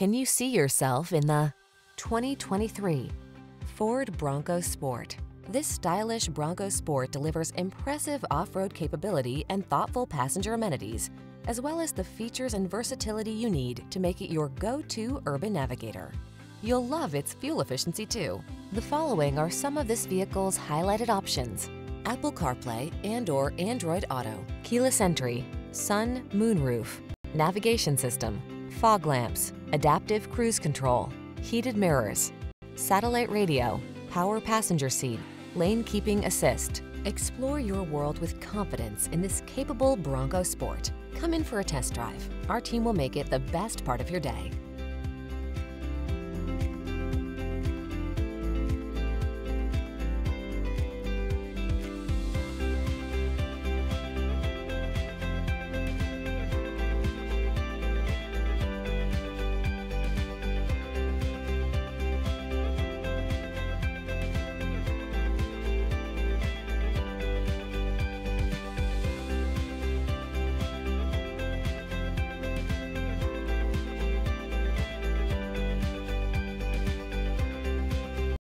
Can you see yourself in the 2023 Ford Bronco Sport? This stylish Bronco Sport delivers impressive off-road capability and thoughtful passenger amenities, as well as the features and versatility you need to make it your go-to urban navigator. You'll love its fuel efficiency too. The following are some of this vehicle's highlighted options. Apple CarPlay and or Android Auto, keyless entry, sun, moonroof, navigation system, fog lamps, adaptive cruise control, heated mirrors, satellite radio, power passenger seat, lane keeping assist. Explore your world with confidence in this capable Bronco Sport. Come in for a test drive. Our team will make it the best part of your day.